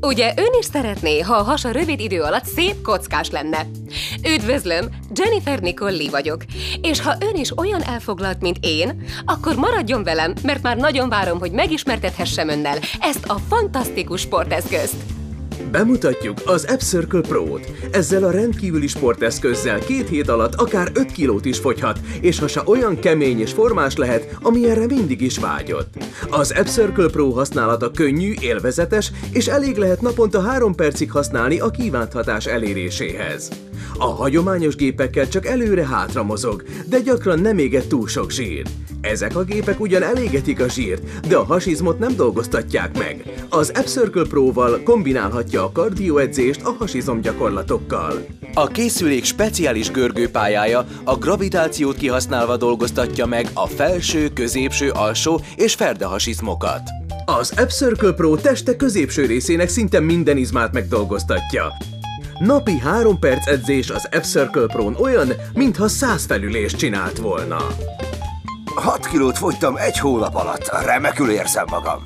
Ugye ön is szeretné, ha a hasa rövid idő alatt szép kockás lenne? Üdvözlöm, Jennifer Nicole vagyok. És ha ön is olyan elfoglalt, mint én, akkor maradjon velem, mert már nagyon várom, hogy megismertethessem önnel ezt a fantasztikus sporteszközt. Bemutatjuk az App Circle Pro-t. Ezzel a rendkívüli sporteszközzel két hét alatt akár 5 kilót is fogyhat, és hasa olyan kemény és formás lehet, amilyenre mindig is vágyott. Az App Circle Pro használata könnyű, élvezetes, és elég lehet naponta 3 percig használni a kívánt hatás eléréséhez. A hagyományos gépekkel csak előre-hátra mozog, de gyakran nem éget túl sok zsír. Ezek a gépek ugyan elégetik a zsírt, de a hasizmot nem dolgoztatják meg. Az App Circle Pro-val kombinálhatja a kardioedzést a hasizom gyakorlatokkal. A készülék speciális görgőpályája a gravitációt kihasználva dolgoztatja meg a felső, középső, alsó és ferdehasizmokat. Az App Circle Pro teste középső részének szinte minden izmát megdolgoztatja. Napi 3 perc edzés az App Circle Pro-n olyan, mintha 100 felülést csinált volna. 6 kilót fogytam egy hónap alatt. Remekül érzem magam.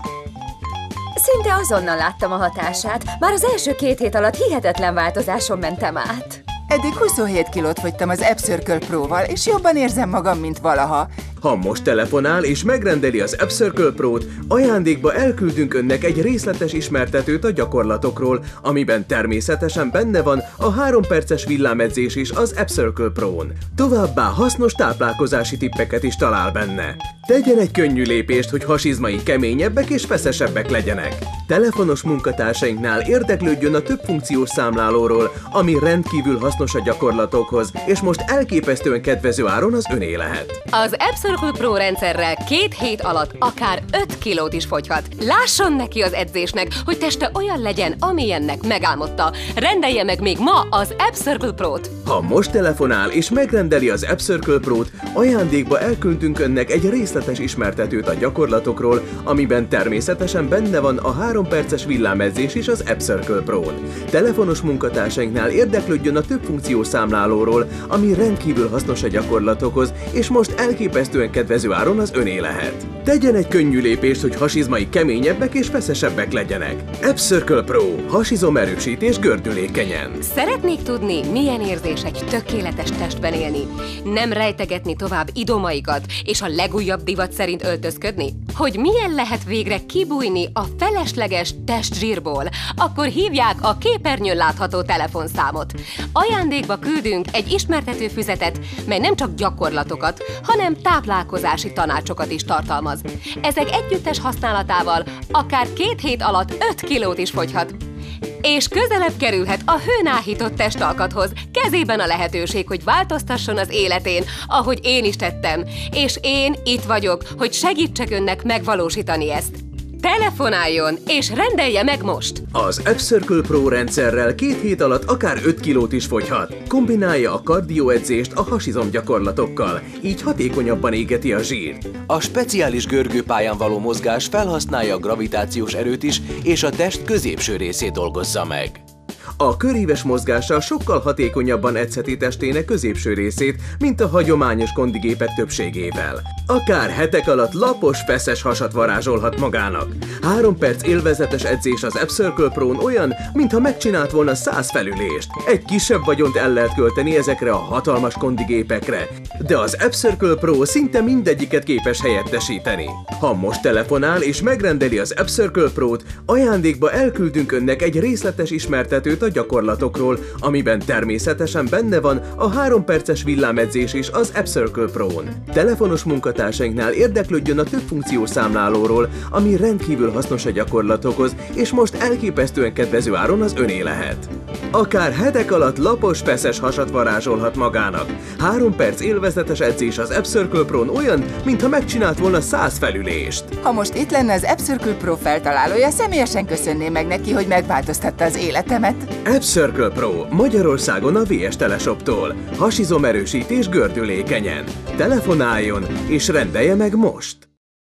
Szinte azonnal láttam a hatását. Már az első két hét alatt hihetetlen változáson mentem át. Eddig 27 kilót fogytam az Circle Pro-val, és jobban érzem magam, mint valaha. Ha most telefonál és megrendeli az App Circle Pro-t, ajándékba elküldünk önnek egy részletes ismertetőt a gyakorlatokról, amiben természetesen benne van a 3 perces villámedzés is az App Circle Pro-n. Továbbá hasznos táplálkozási tippeket is talál benne. Tegyen egy könnyű lépést, hogy hasizmai keményebbek és feszesebbek legyenek. Telefonos munkatársainknál érdeklődjön a több funkciós számlálóról, ami rendkívül hasznos a gyakorlatokhoz, és most elképesztően kedvező áron az öné lehet. Az App Circle Pro rendszerrel két hét alatt akár 5 kilót is fogyhat. Lásson neki az edzésnek, hogy teste olyan legyen, amilyennek megálmodta. Rendelje meg még ma az App Circle Pro-t. Ha most telefonál és megrendeli az App Circle Pro-t, ajándékba elküldtünk önnek egy részletes ismertetőt a gyakorlatokról, amiben természetesen benne van a 3 perces villámedzés is az App Circle Pro-n. Telefonos munkatársainknál érdeklődjön a több funkciós számlálóról, ami rendkívül hasznos a gyakorlatokhoz, és most elképesztően kedvező áron az öné lehet. Tegyen egy könnyű lépést, hogy hasizmai keményebbek és feszesebbek legyenek. App Circle Pro. Hasizom erősítés gördülékenyen. Szeretnék tudni, milyen érzés egy tökéletes testben élni? Nem rejtegetni tovább idomaikat, és a legújabb divat szerint öltözködni? Hogy milyen lehet végre kibújni a felesleges testzsírból? Akkor hívják a képernyőn látható telefonszámot. Ajándékba küldünk egy ismertető füzetet, mely nem csak gyakorlatokat, hanem táplálkozási tanácsokat is tartalmaz. Ezek együttes használatával akár két hét alatt 5 kilót is fogyhat. És közelebb kerülhet a hőnáhított testalkathoz, kezében a lehetőség, hogy változtasson az életén, ahogy én is tettem. És én itt vagyok, hogy segítsek önnek megvalósítani ezt. Telefonáljon és rendelje meg most! Az App Circle Pro rendszerrel két hét alatt akár 5 kilót is fogyhat. Kombinálja a kardioedzést a hasizom gyakorlatokkal, így hatékonyabban égeti a zsírt. A speciális görgőpályán való mozgás felhasználja a gravitációs erőt is, és a test középső részét dolgozza meg. A köríves mozgással sokkal hatékonyabban edzheti testének középső részét, mint a hagyományos kondigépek többségével. Akár hetek alatt lapos, feszes hasat varázsolhat magának. Három perc élvezetes edzés az App Circle Pro-n olyan, mintha megcsinált volna száz felülést. Egy kisebb vagyont el lehet költeni ezekre a hatalmas kondigépekre, de az App Circle Pro szinte mindegyiket képes helyettesíteni. Ha most telefonál és megrendeli az App Circle Pro-t, ajándékba elküldünk önnek egy részletes ismertetőt a gyakorlatokról, amiben természetesen benne van a 3 perces villámedzés is az App Circle Pro-n. Telefonos munkatársainknál érdeklődjön a több funkciós számlálóról, ami rendkívül hasznos a gyakorlatokhoz, és most elképesztően kedvező áron az öné lehet. Akár hetek alatt lapos, feszes hasat varázsolhat magának. 3 perc élvezetes edzés az App Circle Pro-n olyan, mintha megcsinált volna 100 felülést. Ha most itt lenne az App Circle Pro feltalálója, személyesen köszönném meg neki, hogy megváltoztatta az életemet. App Circle Pro Magyarországon a VS Teleshoptól. Hasizom erősítés gördülékenyen. Telefonáljon és rendelje meg most!